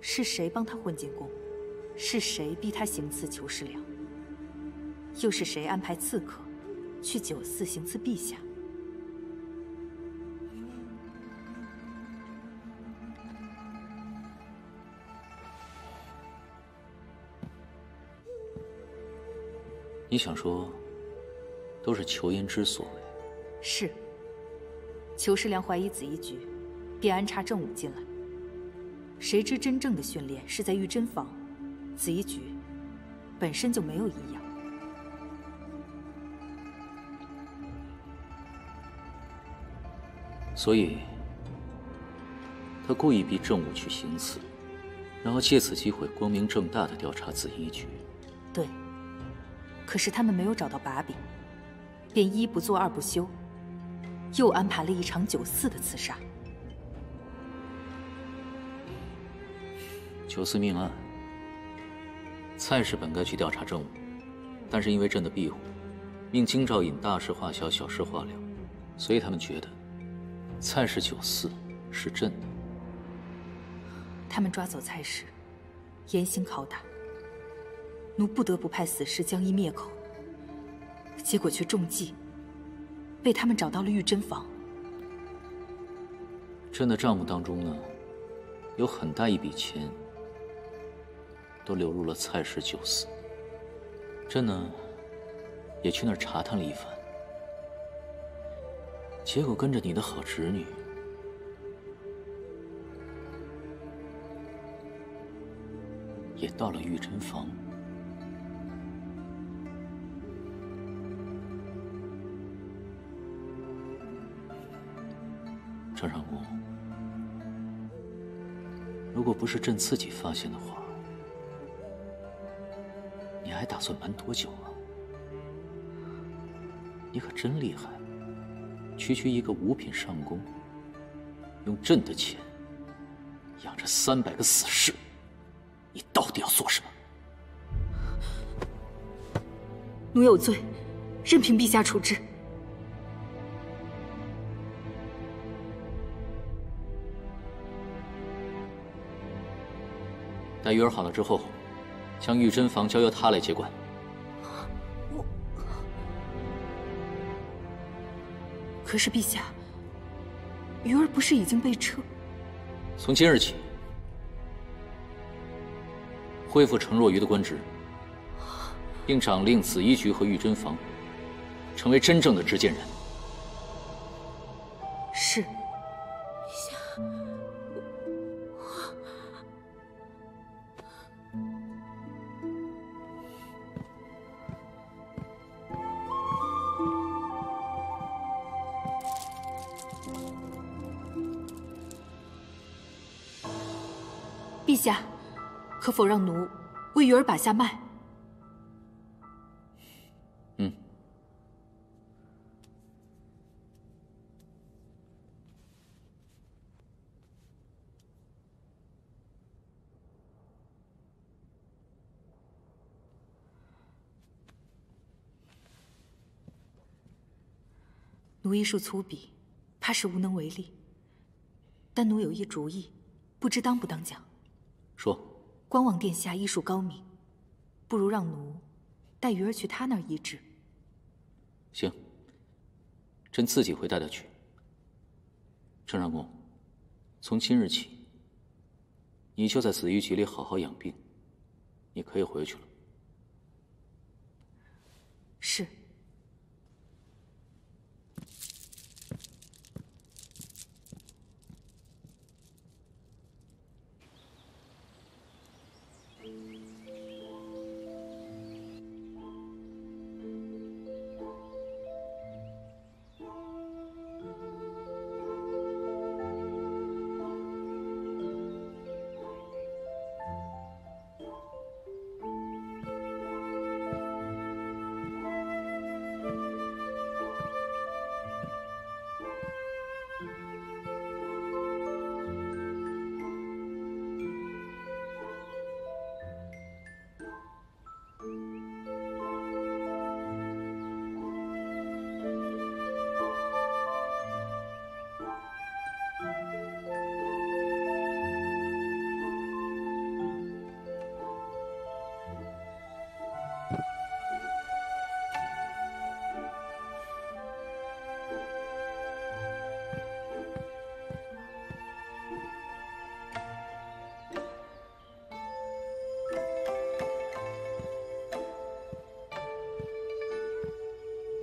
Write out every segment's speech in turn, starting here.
是谁帮他混进宫？是谁逼他行刺裘世良？又是谁安排刺客去酒肆行刺陛下？你想说，都是裘言之所为？是。裘世良怀疑紫衣局，便安插正武进来。谁知真正的训练是在玉珍坊，紫衣局本身就没有异样。所以，他故意逼正武去行刺，然后借此机会光明正大的调查紫衣局。对。可是他们没有找到把柄，便一不做二不休，又安排了一场九四的刺杀。九四命案，蔡氏本该去调查政务，但是因为朕的庇护，命京兆尹大事化小，小事化了，所以他们觉得蔡氏九四是朕的。他们抓走蔡氏，严刑拷打。奴不得不派死士将一灭口，结果却中计，被他们找到了玉珍坊。朕的账目当中呢，有很大一笔钱都流入了蔡氏酒肆。朕呢，也去那儿查探了一番，结果跟着你的好侄女，也到了玉珍坊。郑上公，如果不是朕自己发现的话，打算瞒多久啊？你可真厉害，区区一个五品上宫，用朕的钱养着三百个死士，你到底要做什么？奴有罪，任凭陛下处置。待鱼儿好了之后，将玉珍房交由他来接管。我，可是陛下，鱼儿不是已经被撤？从今日起，恢复程若愚的官职，并掌令紫衣局和玉珍房，成为真正的执剑人。否让奴为鱼儿把下脉？嗯。奴医术粗鄙，怕是无能为力。但奴有一主意，不知当不当讲？说，光王殿下医术高明，不如让奴带鱼儿去他那儿医治。行，朕自己会带他去。陈长公，从今日起，你就在紫玉局里好好养病，你可以回去了。是。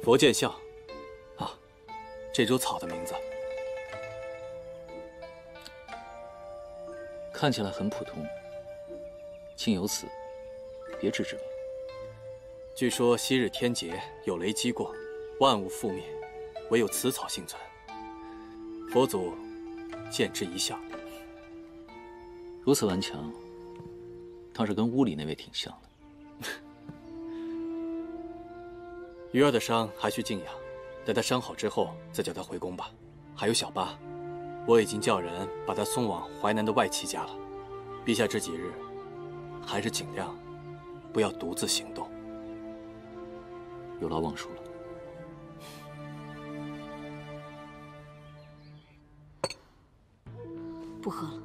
佛见笑。啊，这株草的名字看起来很普通，竟有此别致之名。据说昔日天劫有雷击过，万物覆灭，唯有此草幸存。佛祖见之一笑。如此顽强，倒是跟屋里那位挺像。鱼儿的伤还需静养，等他伤好之后再叫他回宫吧。还有小八，我已经叫人把他送往淮南的外戚家了。陛下这几日还是尽量不要独自行动。有劳望叔了。不喝了。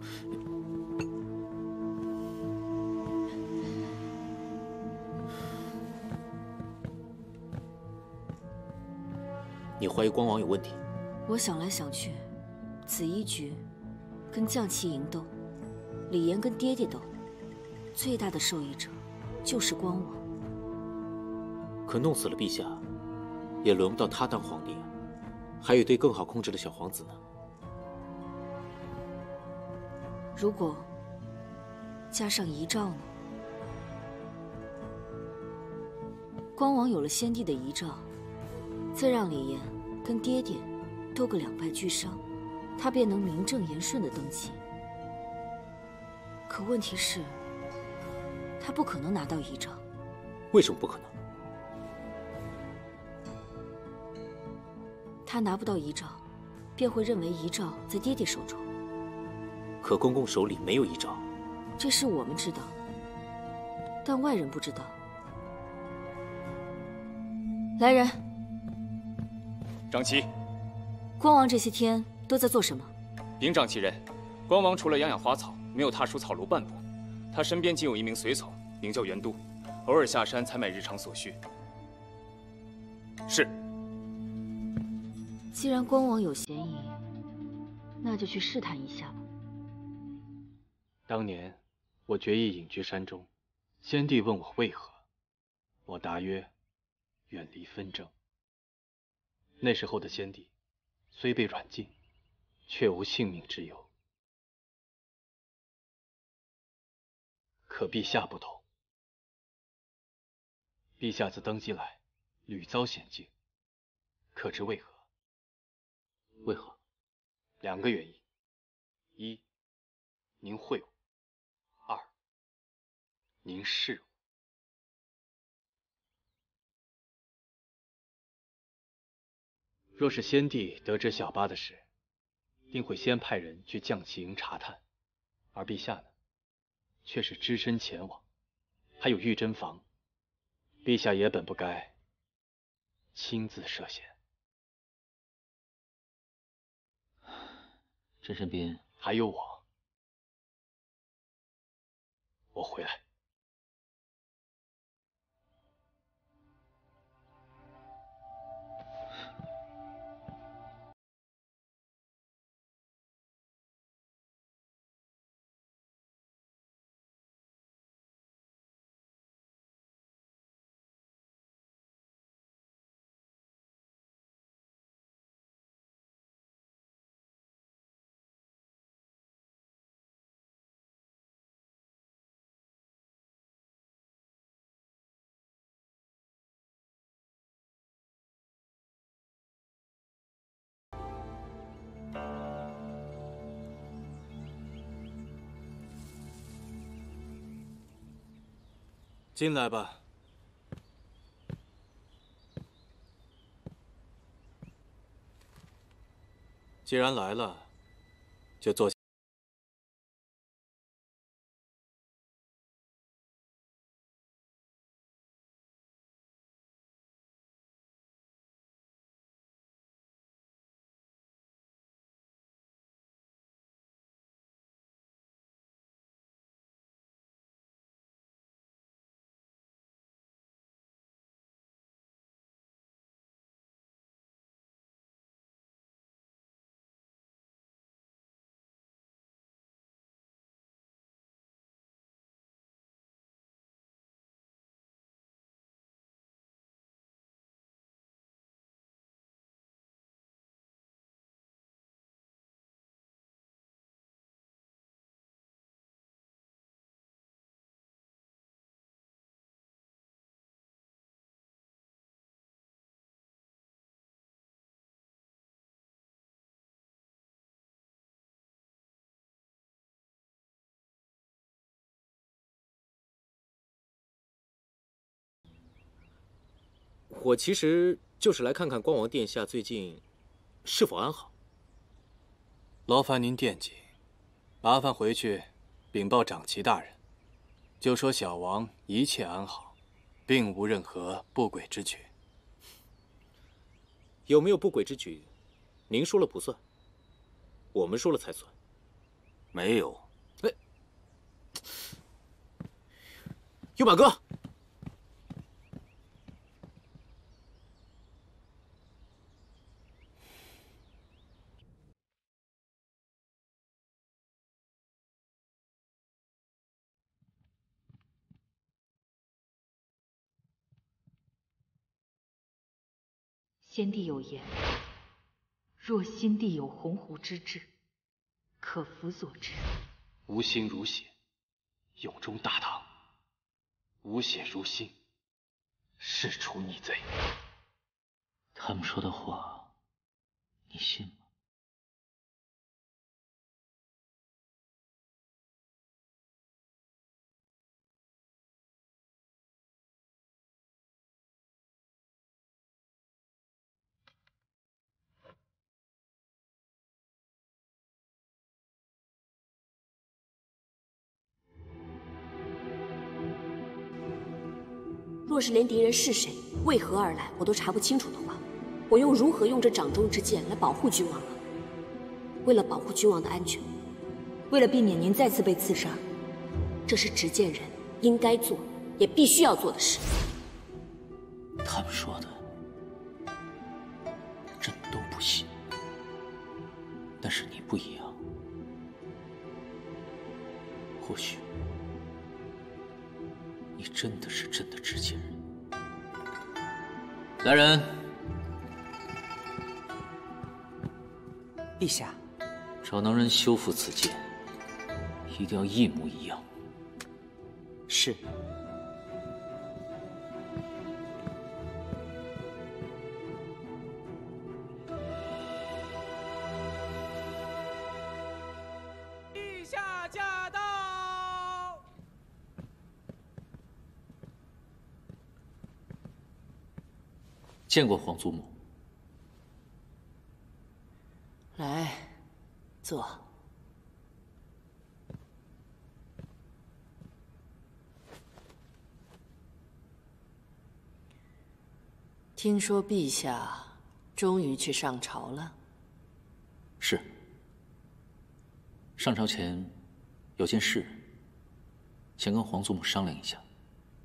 怀疑光王有问题？我想来想去，紫衣局跟将旗营斗，李岩跟爹爹斗，最大的受益者就是光王。可弄死了陛下，也轮不到他当皇帝啊！还有对更好控制的小皇子呢。如果加上遗诏呢？光王有了先帝的遗诏。再让李岩跟爹爹斗个两败俱伤，他便能名正言顺的登基。可问题是，他不可能拿到遗诏。为什么不可能？他拿不到遗诏，便会认为遗诏在爹爹手中。可公公手里没有遗诏，这事我们知道，但外人不知道。来人。张琪，光王这些天都在做什么？禀长其人，光王除了养养花草，没有踏出草庐半步。他身边仅有一名随从，名叫袁都，偶尔下山采买日常所需。是。既然光王有嫌疑，那就去试探一下吧。当年我决意隐居山中，先帝问我为何，我答曰：远离纷争。那时候的先帝虽被软禁，却无性命之忧。可陛下不同，陛下自登基来屡遭险境，可知为何？为何？两个原因：一，您会我；二，您是我。若是先帝得知小八的事，定会先派人去将旗营查探，而陛下呢，却是只身前往，还有御珍房，陛下也本不该亲自涉险。朕身边还有我，我回来。进来吧。既然来了，就坐下我其实就是来看看光王殿下最近是否安好。劳烦您惦记，麻烦回去禀报长旗大人，就说小王一切安好，并无任何不轨之举。有没有不轨之举，您说了不算，我们说了才算。没有。哎，有马哥。先帝有言：若心地有鸿鹄之志，可辅佐之。无心如血，永忠大唐；无血如心，誓除逆贼。他们说的话，你信吗？若是连敌人是谁、为何而来，我都查不清楚的话，我又如何用这掌中之剑来保护君王呢？为了保护君王的安全，为了避免您再次被刺杀，这是执剑人应该做，也必须要做的事。他们说的，朕都不信。但是你不一样，或许。你真的是朕的执剑人，来人！陛下，找能人修复此剑，一定要一模一样。是。见过皇祖母。来，坐。听说陛下终于去上朝了。是。上朝前有件事，想跟皇祖母商量一下。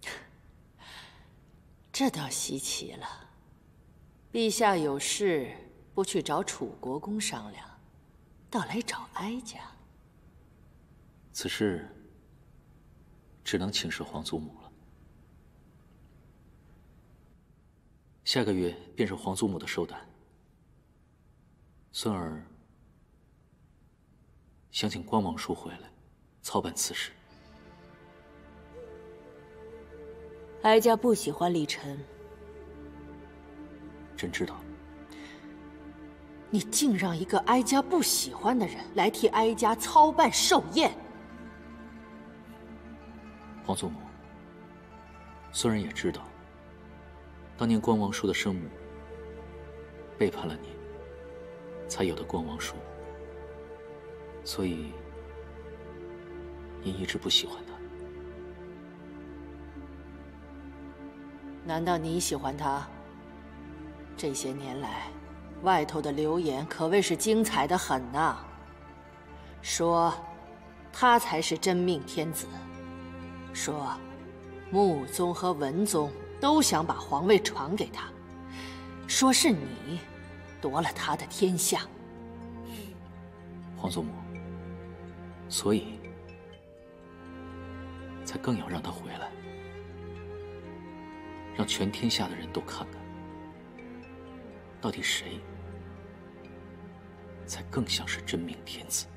这倒稀奇了。陛下有事不去找楚国公商量，倒来找哀家。此事只能请示皇祖母了。下个月便是皇祖母的寿诞，孙儿想请光王叔回来操办此事。哀家不喜欢李晨。朕知道，你竟让一个哀家不喜欢的人来替哀家操办寿宴。皇祖母，孙人也知道，当年关王叔的生母背叛了你，才有的关王叔，所以您一直不喜欢他。难道你喜欢他？这些年来，外头的流言可谓是精彩的很呐。说他才是真命天子，说穆宗和文宗都想把皇位传给他，说是你夺了他的天下。皇祖母，所以才更要让他回来，让全天下的人都看看。到底谁才更像是真命天子？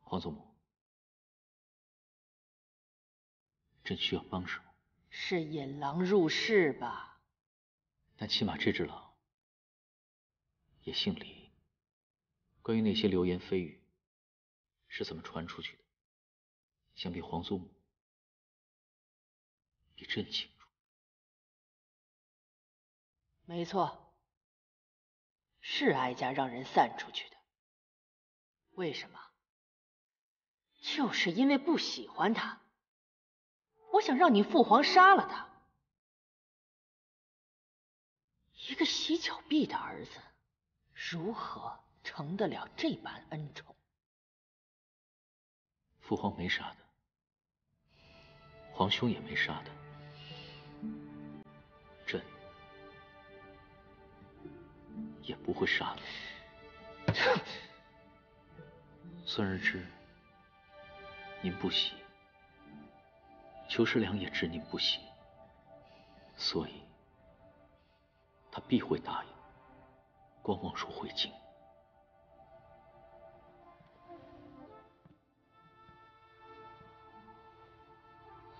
皇祖母，朕需要帮手。是引狼入室吧？但起码这只狼也姓李。关于那些流言蜚语。是怎么传出去的，想必皇祖母比朕清楚。没错，是哀家让人散出去的。为什么？就是因为不喜欢他。我想让你父皇杀了他。一个洗脚婢的儿子，如何承得了这般恩宠？父皇没杀他，皇兄也没杀他，朕也不会杀他。孙儿知您不喜，裘世良也知您不喜，所以他必会答应光望叔回京。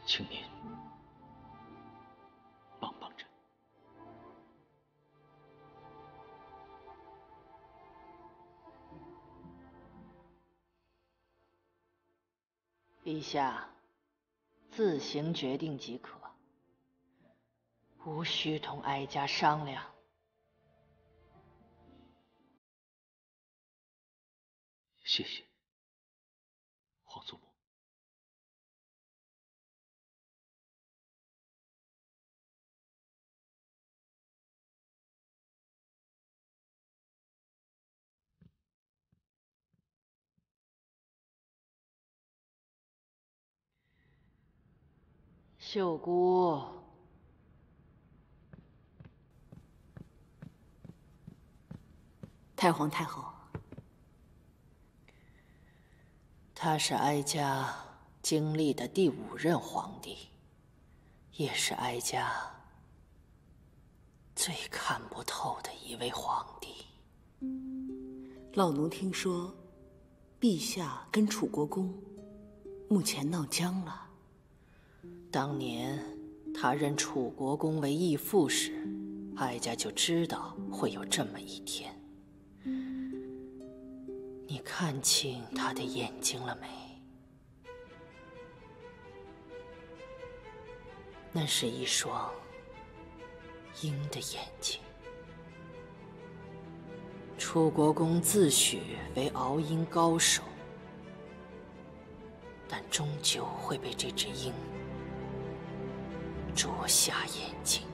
请您帮帮朕。陛下，自行决定即可，无需同哀家商量。谢谢，秀姑，太皇太后，他是哀家经历的第五任皇帝，也是哀家最看不透的一位皇帝。老奴听说，陛下跟楚国公目前闹僵了。当年他任楚国公为义父时，哀家就知道会有这么一天。你看清他的眼睛了没？那是一双鹰的眼睛。楚国公自诩为熬鹰高手，但终究会被这只鹰。啄瞎眼睛！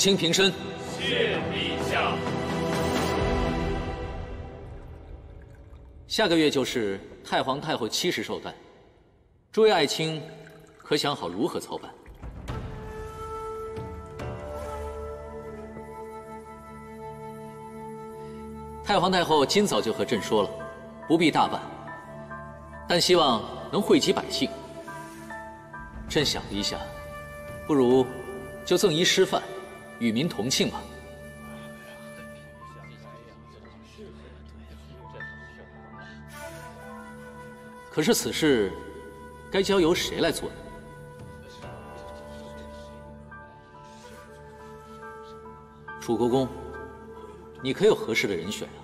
卿平身。谢陛下。下个月就是太皇太后七十寿诞，诸位爱卿，可想好如何操办？太皇太后今早就和朕说了，不必大办，但希望能惠及百姓。朕想了一下，不如就赠一师范。与民同庆吧。可是此事该交由谁来做呢？楚国公，你可有合适的人选啊？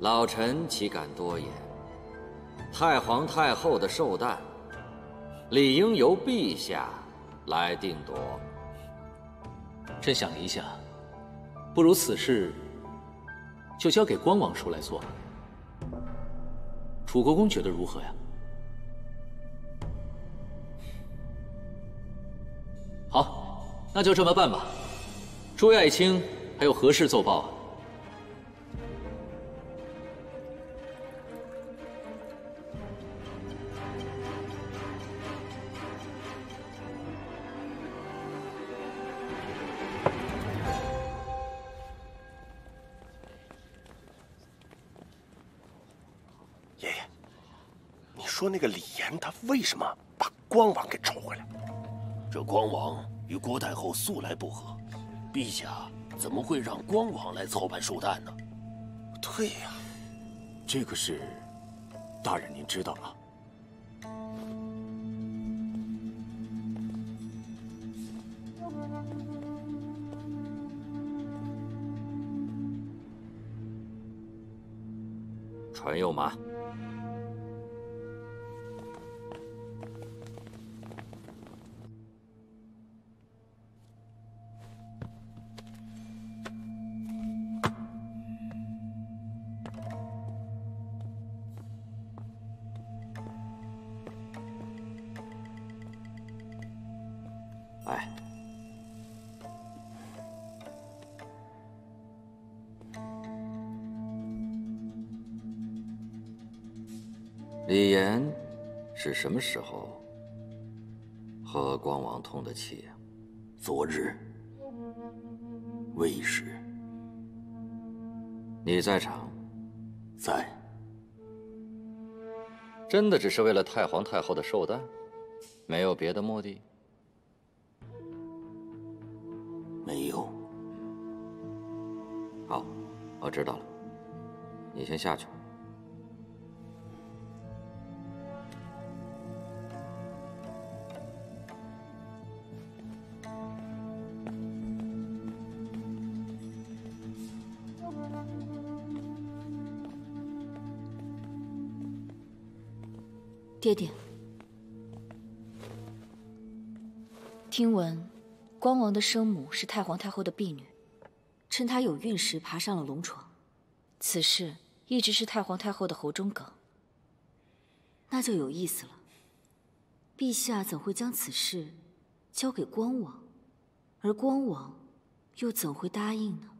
老臣岂敢多言？太皇太后的寿诞，理应由陛下来定夺。朕想了一下，不如此事就交给光王叔来做。楚国公觉得如何呀？好，那就这么办吧。诸位爱卿，还有何事奏报啊？为什么把光王给抽回来？这光王与郭太后素来不和，陛下怎么会让光王来操办寿诞呢？对呀，这个事，大人您知道吗？传右马。是什么时候和光王通的气呀？昨日未时。你在场？在。真的只是为了太皇太后的寿诞，没有别的目的？没有。好，我知道了。你先下去吧。爹爹，听闻光王的生母是太皇太后的婢女，趁她有孕时爬上了龙床，此事一直是太皇太后的喉中梗。那就有意思了，陛下怎会将此事交给光王，而光王又怎会答应呢？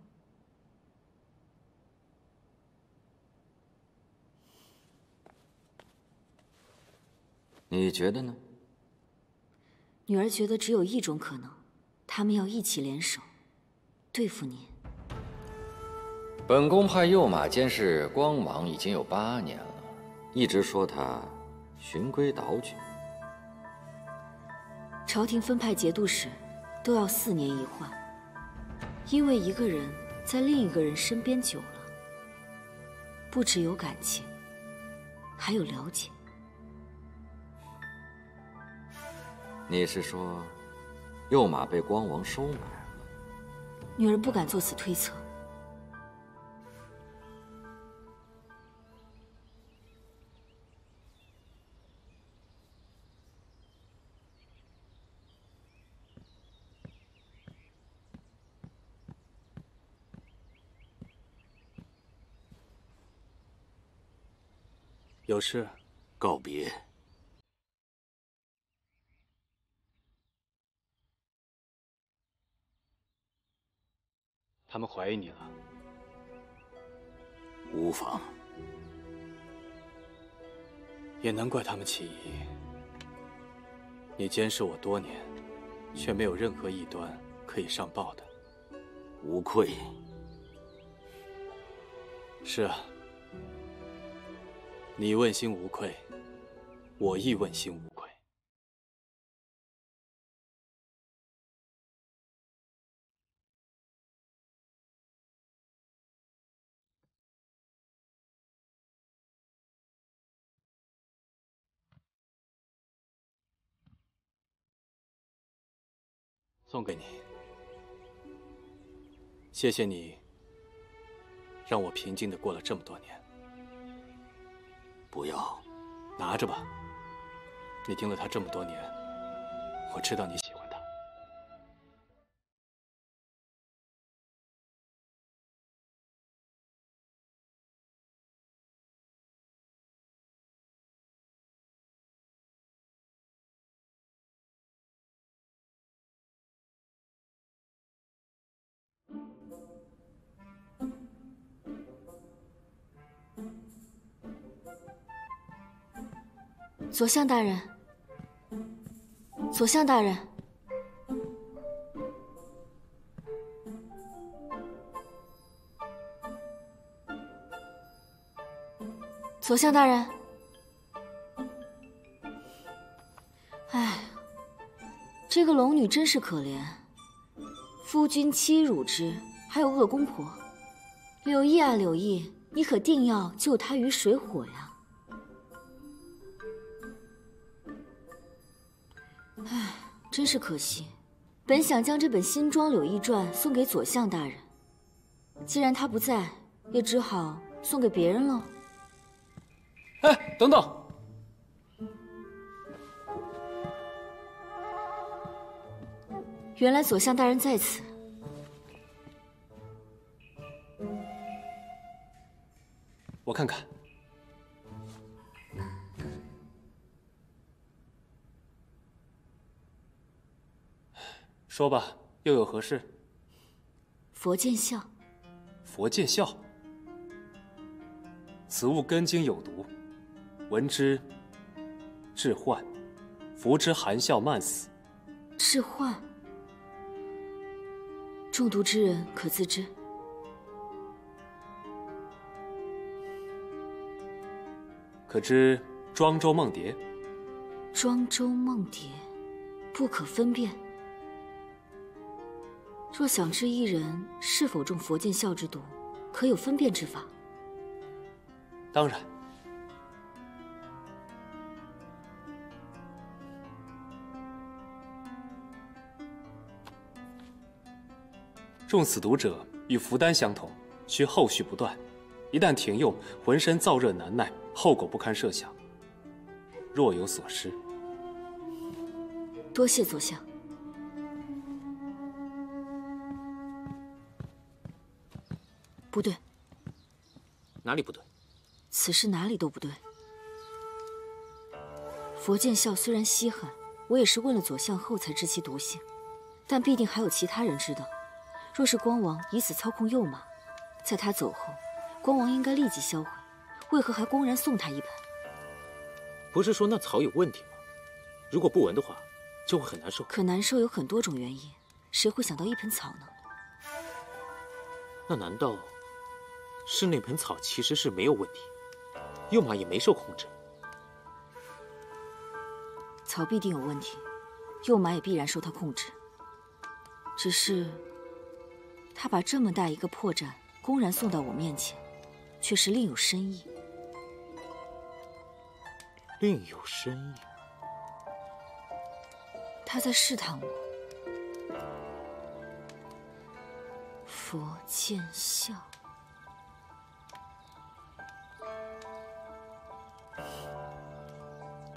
你觉得呢？女儿觉得只有一种可能，他们要一起联手对付您。本宫派右马监视光王已经有八年了，一直说他循规蹈矩。朝廷分派节度使都要四年一换，因为一个人在另一个人身边久了，不只有感情，还有了解。你是说，右马被光王收买了？女儿不敢做此推测。有事，告别。他们怀疑你了，无妨。也难怪他们起疑。你监视我多年，却没有任何异端可以上报的。无愧。是啊，你问心无愧，我亦问心无愧。送给你，谢谢你，让我平静的过了这么多年。不要，拿着吧。你盯了他这么多年，我知道你左相大人，左相大人，左相大人，唉，这个龙女真是可怜，夫君欺辱之，还有恶公婆。柳毅啊，柳毅，你可定要救她于水火呀！真是可惜，本想将这本新装《柳毅传》送给左相大人，既然他不在，也只好送给别人了。哎，等等！原来左相大人在此。我看看。说吧，又有何事？佛见笑。佛见笑。此物根茎有毒，闻之致幻，服之含笑慢死。致幻。中毒之人可自知。可知庄周梦蝶？庄周梦蝶，不可分辨。若想知一人是否中佛见笑之毒，可有分辨之法？当然。中此毒者与服丹相同，需后续不断。一旦停用，浑身燥热难耐，后果不堪设想。若有所失，多谢左相。不对，哪里不对？此事哪里都不对。佛见笑虽然稀罕，我也是问了左相后才知其毒性，但必定还有其他人知道。若是光王以此操控幼马，在他走后，光王应该立即销毁，为何还公然送他一盆？不是说那草有问题吗？如果不闻的话，就会很难受。可难受有很多种原因，谁会想到一盆草呢？那难道？是那盆草其实是没有问题，幼马也没受控制。草必定有问题，幼马也必然受他控制。只是，他把这么大一个破绽公然送到我面前，却是另有深意。另有深意。他在试探我。佛见笑。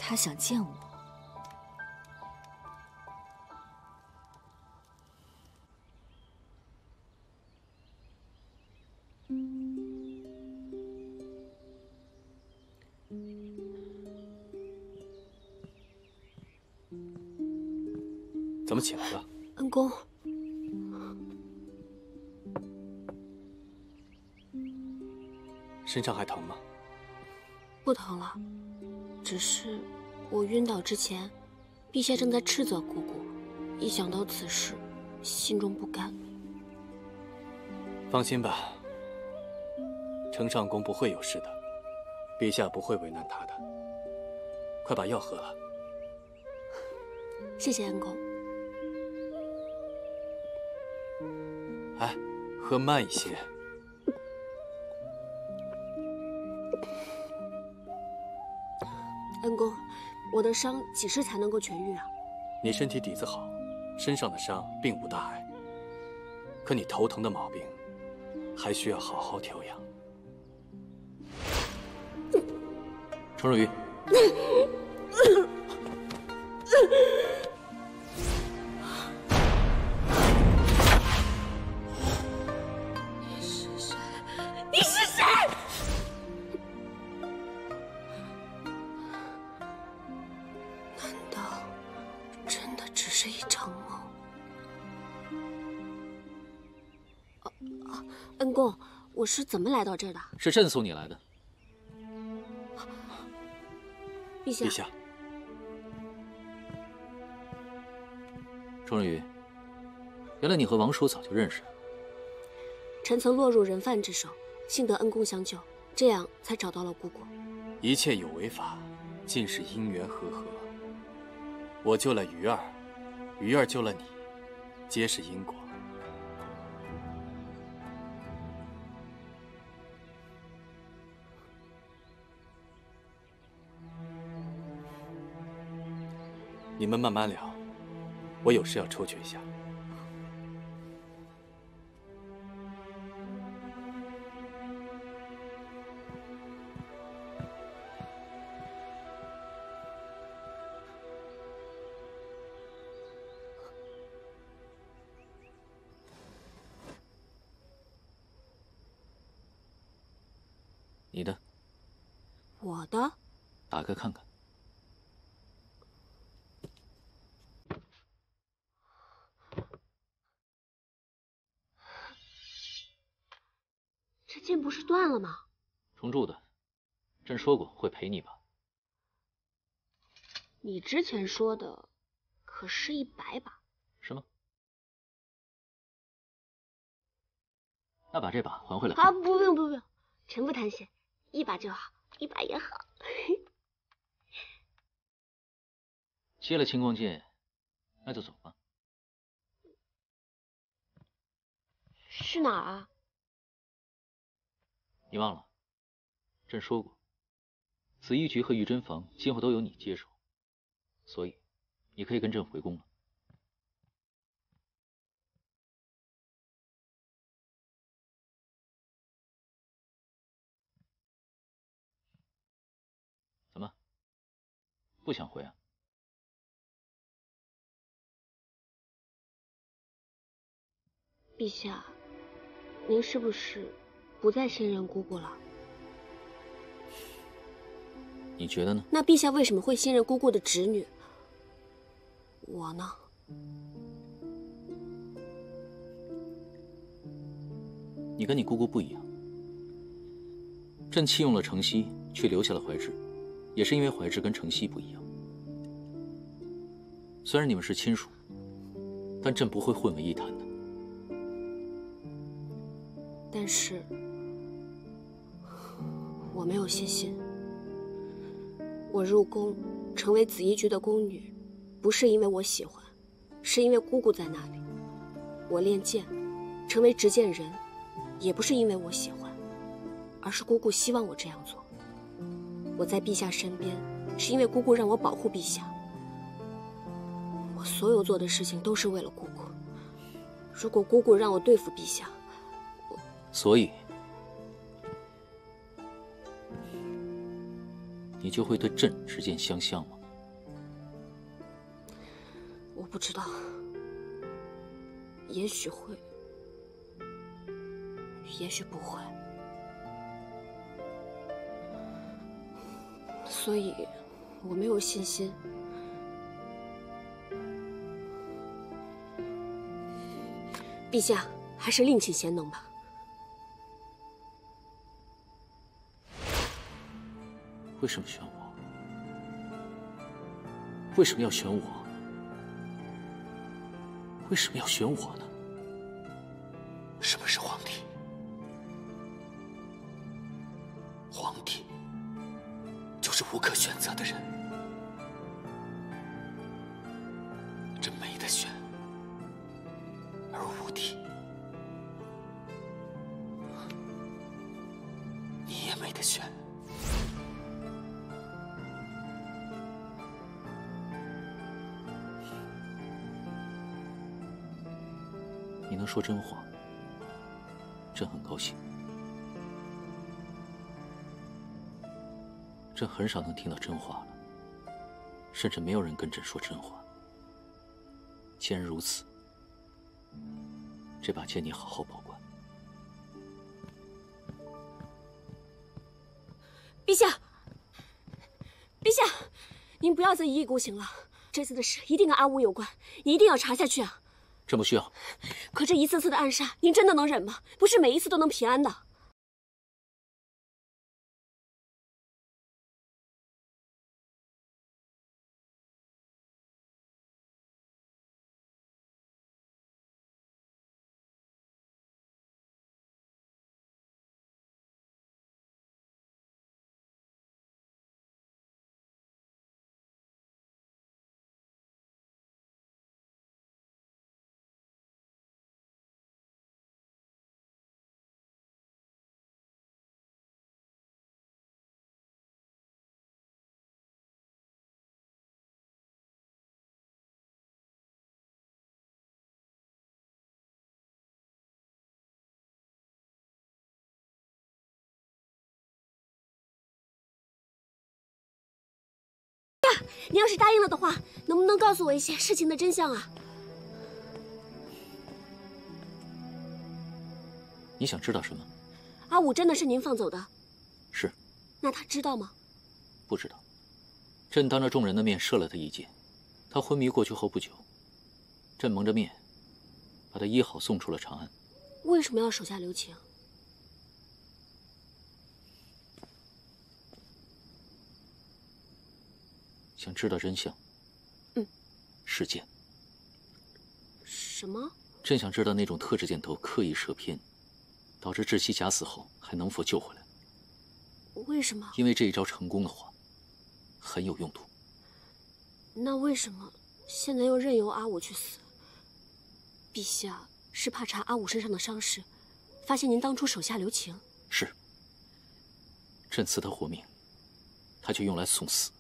他想见我，怎么起来了？恩公，身上还疼吗？不疼了，只是。我晕倒之前，陛下正在斥责姑姑。一想到此事，心中不甘。放心吧，程上宫不会有事的，陛下不会为难他的。快把药喝了。谢谢恩公。哎，喝慢一些。我的伤几时才能够痊愈啊？你身体底子好，身上的伤并无大碍。可你头疼的毛病，还需要好好调养。程若愚。我是怎么来到这儿的？是朕送你来的。陛下。陛下。程若愚，原来你和王叔早就认识。臣曾落入人贩之手，幸得恩公相救，这样才找到了姑姑。一切有为法，尽是因缘和合。我救了鱼儿，鱼儿救了你，皆是因果。你们慢慢聊，我有事要出去一下。这剑不是断了吗？重铸的，朕说过会陪你吧？你之前说的可是一百把，是吗？那把这把还回来。啊，不用不用，臣不贪心，一把就好，一把也好。接了青光剑，那就走吧。去哪儿啊？你忘了，朕说过，紫衣局和御珍房今后都由你接手，所以你可以跟朕回宫了。怎么，不想回啊？陛下，您是不是不再信任姑姑了？你觉得呢？那陛下为什么会信任姑姑的侄女？我呢？你跟你姑姑不一样。朕弃用了程曦，却留下了怀志，也是因为怀志跟程曦不一样。虽然你们是亲属，但朕不会混为一谈的。但是，我没有信心。我入宫成为紫衣局的宫女，不是因为我喜欢，是因为姑姑在那里。我练剑，成为执剑人，也不是因为我喜欢，而是姑姑希望我这样做。我在陛下身边，是因为姑姑让我保护陛下。我所有做的事情都是为了姑姑。如果姑姑让我对付陛下，所以，你就会对朕执剑相向吗？我不知道，也许会，也许不会。所以，我没有信心。陛下，还是另请贤能吧。为什么选我？为什么要选我？为什么要选我呢？甚至没有人跟朕说真话。既然如此，这把剑你好好保管。陛下，陛下，您不要再一意孤行了。这次的事一定跟阿武有关，你一定要查下去啊！朕不需要。可这一次次的暗杀，您真的能忍吗？不是每一次都能平安的。你要是答应了的话，能不能告诉我一些事情的真相啊？你想知道什么？阿武真的是您放走的？是。那他知道吗？不知道。朕当着众人的面射了他一箭，他昏迷过去后不久，朕蒙着面把他医好，送出了长安。为什么要手下留情？想知道真相？嗯。试箭。什么？朕想知道那种特制箭头刻意射偏，导致窒息假死后还能否救回来？为什么？因为这一招成功的话，很有用途。那为什么现在又任由阿武去死？陛下是怕查阿武身上的伤势，发现您当初手下留情？是。朕赐他活命，他却用来送死。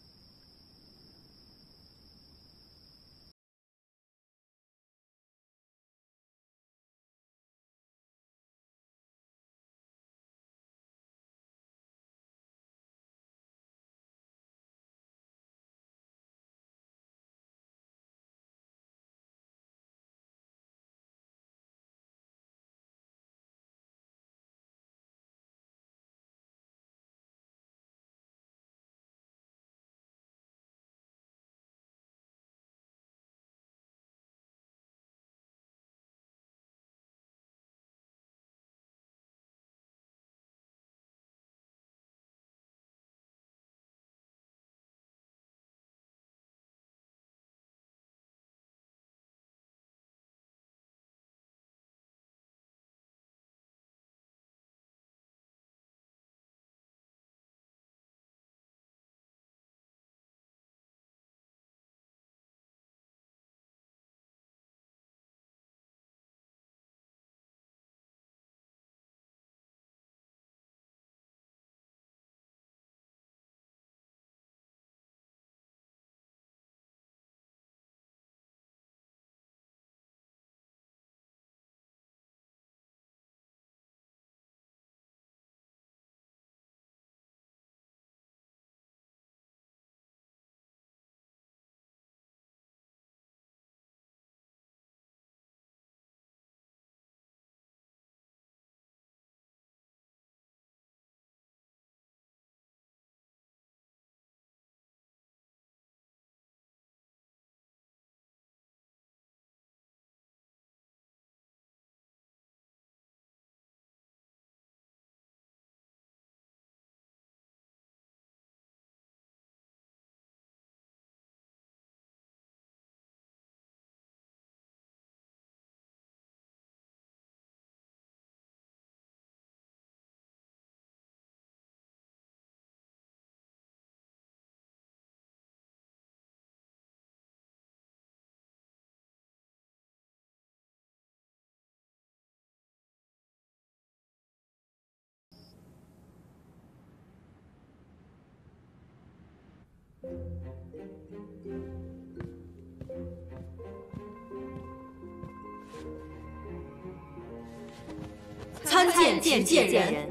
参见见见人。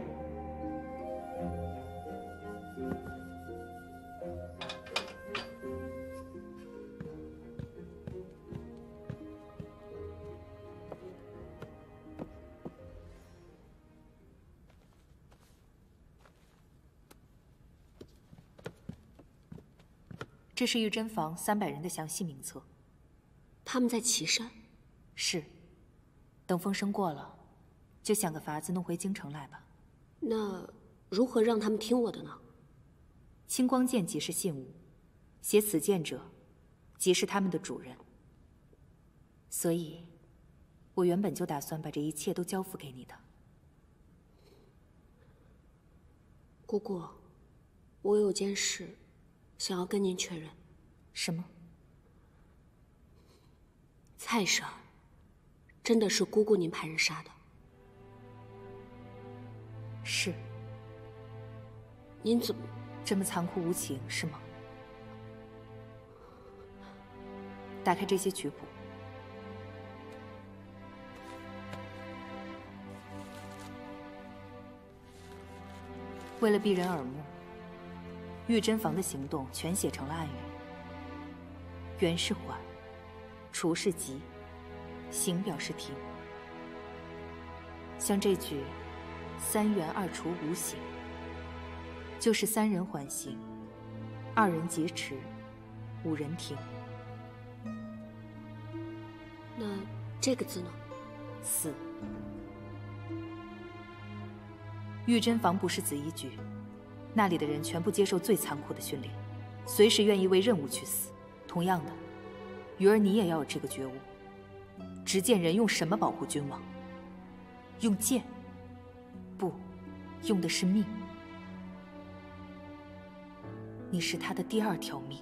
这是玉珍房三百人的详细名册。他们在岐山。是。等风声过了，就想个法子弄回京城来吧。那如何让他们听我的呢？青光剑即是信物，写此剑者，即是他们的主人。所以，我原本就打算把这一切都交付给你的。姑姑，我有件事。想要跟您确认，什么？蔡婶儿，真的是姑姑您派人杀的？是。您怎么这么残酷无情，是吗？打开这些局部，为了避人耳目。玉珍房的行动全写成了暗语，原是缓，除是急，行表示停。像这句“三元二除五行”，就是三人缓行，二人劫持，五人停。那这个字呢？死。玉珍房不是子衣局，那里的人全部接受最残酷的训练，随时愿意为任务去死。同样的，鱼儿你也要有这个觉悟。执剑人用什么保护君王？用剑？不，用的是命。你是他的第二条命。